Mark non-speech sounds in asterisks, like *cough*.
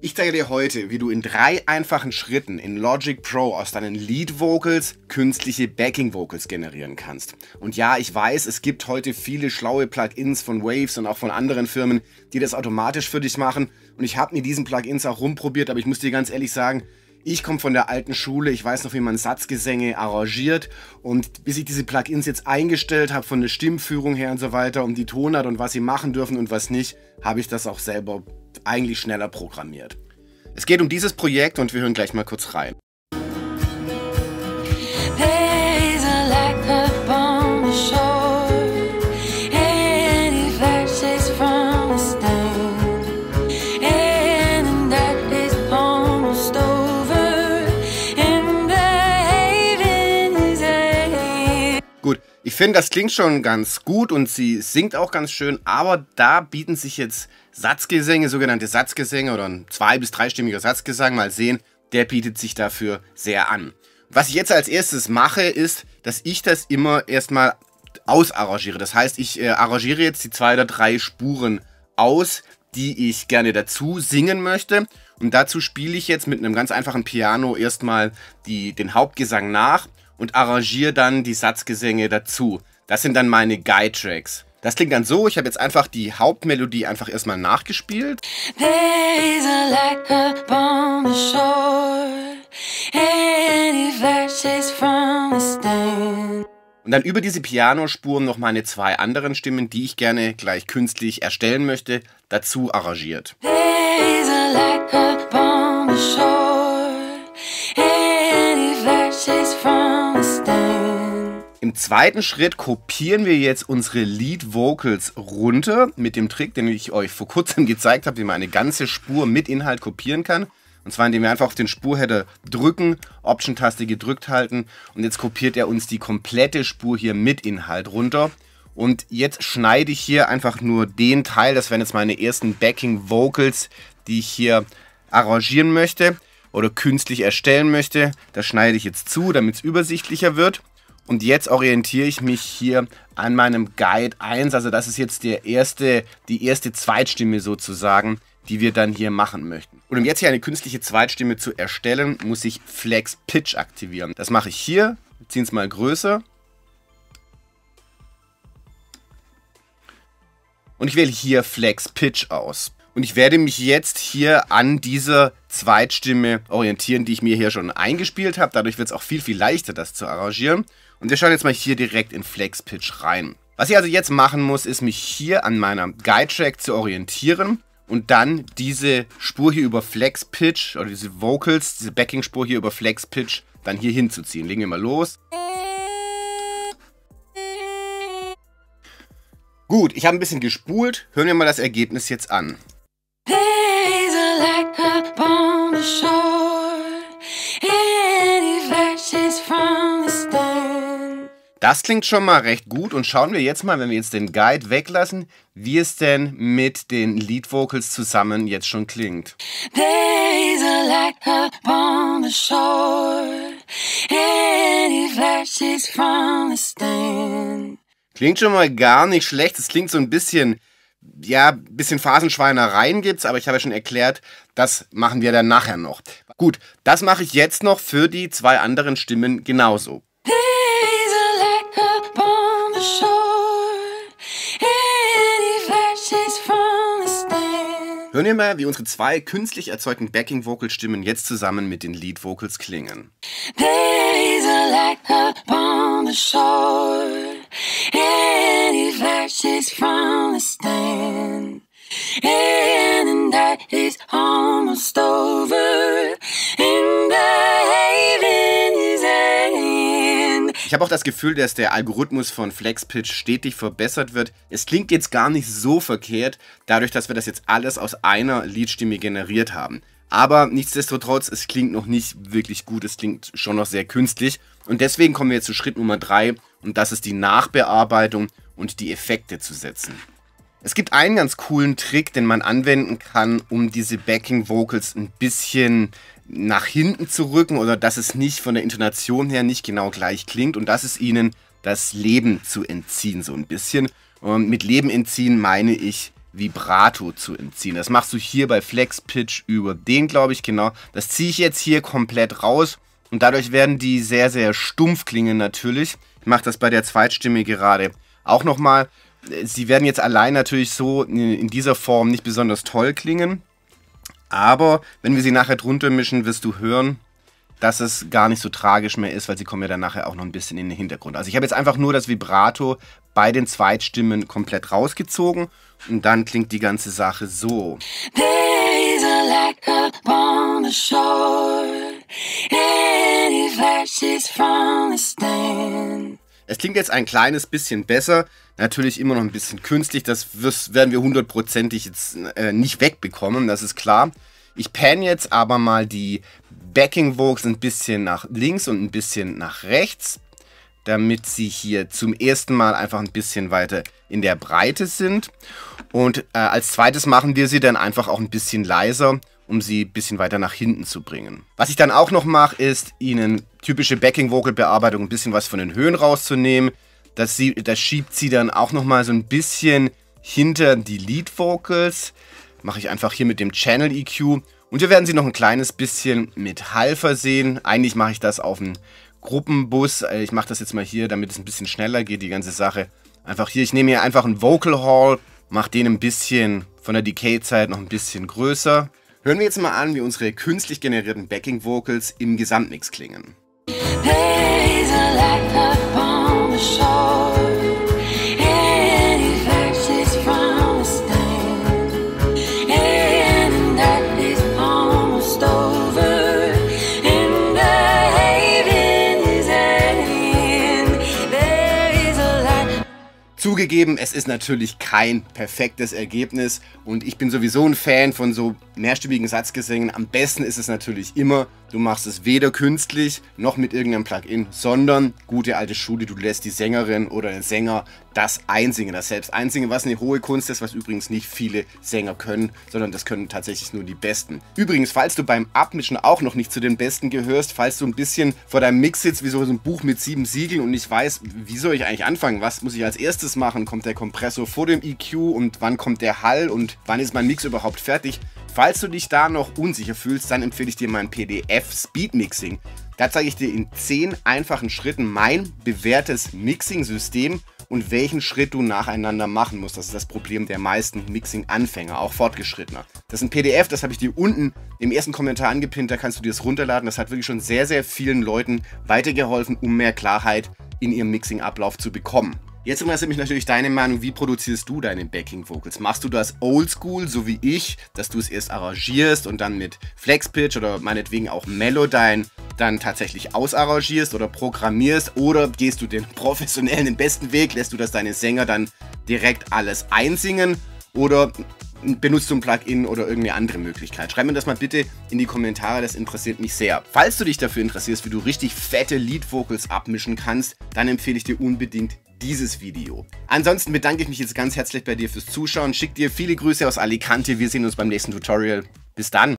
Ich zeige dir heute, wie du in drei einfachen Schritten in Logic Pro aus deinen Lead Vocals künstliche Backing Vocals generieren kannst. Und ja, ich weiß, es gibt heute viele schlaue Plugins von Waves und auch von anderen Firmen, die das automatisch für dich machen. Und ich habe mir diesen Plugins auch rumprobiert, aber ich muss dir ganz ehrlich sagen, ich komme von der alten Schule, ich weiß noch, wie man Satzgesänge arrangiert und bis ich diese Plugins jetzt eingestellt habe von der Stimmführung her und so weiter und die Tonart und was sie machen dürfen und was nicht, habe ich das auch selber eigentlich schneller programmiert. Es geht um dieses Projekt und wir hören gleich mal kurz rein. Gut, ich finde, das klingt schon ganz gut und sie singt auch ganz schön, aber da bieten sich jetzt Satzgesänge, sogenannte Satzgesänge oder ein zwei- bis dreistimmiger Satzgesang, mal sehen, der bietet sich dafür sehr an. Was ich jetzt als erstes mache, ist, dass ich das immer erstmal ausarrangiere. Das heißt, ich äh, arrangiere jetzt die zwei oder drei Spuren aus, die ich gerne dazu singen möchte. Und dazu spiele ich jetzt mit einem ganz einfachen Piano erstmal die, den Hauptgesang nach und arrangiere dann die Satzgesänge dazu. Das sind dann meine Guide-Tracks. Das klingt dann so, ich habe jetzt einfach die Hauptmelodie einfach erstmal nachgespielt. Und dann über diese Pianospuren noch meine zwei anderen Stimmen, die ich gerne gleich künstlich erstellen möchte, dazu arrangiert. There's a lack upon the shore, im zweiten Schritt kopieren wir jetzt unsere Lead Vocals runter mit dem Trick, den ich euch vor kurzem gezeigt habe, wie man eine ganze Spur mit Inhalt kopieren kann. Und zwar indem wir einfach auf den Spurheader drücken, Option-Taste gedrückt halten und jetzt kopiert er uns die komplette Spur hier mit Inhalt runter. Und jetzt schneide ich hier einfach nur den Teil, das wären jetzt meine ersten Backing Vocals, die ich hier arrangieren möchte oder künstlich erstellen möchte. Das schneide ich jetzt zu, damit es übersichtlicher wird. Und jetzt orientiere ich mich hier an meinem Guide 1. Also das ist jetzt der erste, die erste Zweitstimme sozusagen, die wir dann hier machen möchten. Und um jetzt hier eine künstliche Zweitstimme zu erstellen, muss ich Flex Pitch aktivieren. Das mache ich hier, ziehe es mal größer. Und ich wähle hier Flex Pitch aus. Und ich werde mich jetzt hier an dieser Zweitstimme orientieren, die ich mir hier schon eingespielt habe. Dadurch wird es auch viel, viel leichter, das zu arrangieren. Und wir schauen jetzt mal hier direkt in Flex Pitch rein. Was ich also jetzt machen muss, ist mich hier an meiner Guide-Track zu orientieren und dann diese Spur hier über Flex Pitch oder diese Vocals, diese Backing-Spur hier über Flex Pitch dann hier hinzuziehen. Legen wir mal los. Gut, ich habe ein bisschen gespult. Hören wir mal das Ergebnis jetzt an. Das klingt schon mal recht gut und schauen wir jetzt mal, wenn wir jetzt den Guide weglassen, wie es denn mit den Lead Vocals zusammen jetzt schon klingt. There's a light upon the shore, and it flashes from the stand. Klingt schon mal gar nicht schlecht. Es klingt so ein bisschen, ja, ein bisschen Phasenschweinereien gibt's, aber ich habe ja schon erklärt, das machen wir dann nachher noch. Gut, das mache ich jetzt noch für die zwei anderen Stimmen genauso. Hören wir mal, wie unsere zwei künstlich erzeugten Backing-Vocal-Stimmen jetzt zusammen mit den Lead-Vocals klingen. Almost Ich habe auch das Gefühl, dass der Algorithmus von FlexPitch stetig verbessert wird. Es klingt jetzt gar nicht so verkehrt, dadurch, dass wir das jetzt alles aus einer Liedstimme generiert haben. Aber nichtsdestotrotz, es klingt noch nicht wirklich gut, es klingt schon noch sehr künstlich. Und deswegen kommen wir jetzt zu Schritt Nummer 3 und das ist die Nachbearbeitung und die Effekte zu setzen. Es gibt einen ganz coolen Trick, den man anwenden kann, um diese Backing Vocals ein bisschen nach hinten zu rücken oder dass es nicht von der Intonation her nicht genau gleich klingt und das ist ihnen das Leben zu entziehen so ein bisschen. Und mit Leben entziehen meine ich Vibrato zu entziehen. Das machst du hier bei Flex Pitch über den, glaube ich, genau. Das ziehe ich jetzt hier komplett raus und dadurch werden die sehr, sehr stumpf klingen natürlich. Ich mache das bei der Zweitstimme gerade auch nochmal. Sie werden jetzt allein natürlich so in dieser Form nicht besonders toll klingen. Aber wenn wir sie nachher drunter mischen, wirst du hören, dass es gar nicht so tragisch mehr ist, weil sie kommen ja dann nachher auch noch ein bisschen in den Hintergrund. Also ich habe jetzt einfach nur das Vibrato bei den Zweitstimmen komplett rausgezogen und dann klingt die ganze Sache so. Shore, any flashes from the stand. Es klingt jetzt ein kleines bisschen besser, natürlich immer noch ein bisschen künstlich, das werden wir hundertprozentig jetzt äh, nicht wegbekommen, das ist klar. Ich pan jetzt aber mal die Backing Vocals ein bisschen nach links und ein bisschen nach rechts, damit sie hier zum ersten Mal einfach ein bisschen weiter in der Breite sind. Und äh, als zweites machen wir sie dann einfach auch ein bisschen leiser, um sie ein bisschen weiter nach hinten zu bringen. Was ich dann auch noch mache, ist ihnen typische Backing Vocal Bearbeitung ein bisschen was von den Höhen rauszunehmen. Das, sie, das schiebt sie dann auch nochmal so ein bisschen hinter die Lead Vocals mache ich einfach hier mit dem Channel EQ. Und wir werden sie noch ein kleines bisschen mit Hall versehen. Eigentlich mache ich das auf dem Gruppenbus. Ich mache das jetzt mal hier, damit es ein bisschen schneller geht, die ganze Sache. Einfach hier, ich nehme hier einfach einen Vocal Hall, mache den ein bisschen von der Decay-Zeit noch ein bisschen größer. Hören wir jetzt mal an, wie unsere künstlich generierten Backing Vocals im Gesamtmix klingen. There's Zugegeben, es ist natürlich kein perfektes Ergebnis und ich bin sowieso ein Fan von so mehrstimmigen Satzgesängen. Am besten ist es natürlich immer, du machst es weder künstlich noch mit irgendeinem Plugin, sondern gute alte Schule, du lässt die Sängerin oder den Sänger das einsingen, das selbst einsingen, was eine hohe Kunst ist, was übrigens nicht viele Sänger können, sondern das können tatsächlich nur die Besten. Übrigens, falls du beim Abmischen auch noch nicht zu den Besten gehörst, falls du ein bisschen vor deinem Mix sitzt, wie so ein Buch mit sieben Siegeln und nicht weißt, wie soll ich eigentlich anfangen, was muss ich als erstes machen, kommt der Kompressor vor dem EQ und wann kommt der Hall und wann ist mein Mix überhaupt fertig, Falls du dich da noch unsicher fühlst, dann empfehle ich dir mein PDF Speed Mixing. Da zeige ich dir in 10 einfachen Schritten mein bewährtes Mixing-System und welchen Schritt du nacheinander machen musst. Das ist das Problem der meisten Mixing-Anfänger, auch Fortgeschrittener. Das ist ein PDF, das habe ich dir unten im ersten Kommentar angepinnt, da kannst du dir das runterladen. Das hat wirklich schon sehr, sehr vielen Leuten weitergeholfen, um mehr Klarheit in ihrem Mixing-Ablauf zu bekommen. Jetzt interessiert mich natürlich deine Meinung, wie produzierst du deine Backing Vocals? Machst du das oldschool, so wie ich, dass du es erst arrangierst und dann mit Flexpitch oder meinetwegen auch Melodyne dann tatsächlich ausarrangierst oder programmierst? Oder gehst du den *laughs* professionellen, den besten Weg, lässt du das deine Sänger dann direkt alles einsingen? Oder benutzt du ein Plugin oder irgendeine andere Möglichkeit? Schreib mir das mal bitte in die Kommentare, das interessiert mich sehr. Falls du dich dafür interessierst, wie du richtig fette Lead Vocals abmischen kannst, dann empfehle ich dir unbedingt dieses Video. Ansonsten bedanke ich mich jetzt ganz herzlich bei dir fürs Zuschauen. Schick dir viele Grüße aus Alicante. Wir sehen uns beim nächsten Tutorial. Bis dann.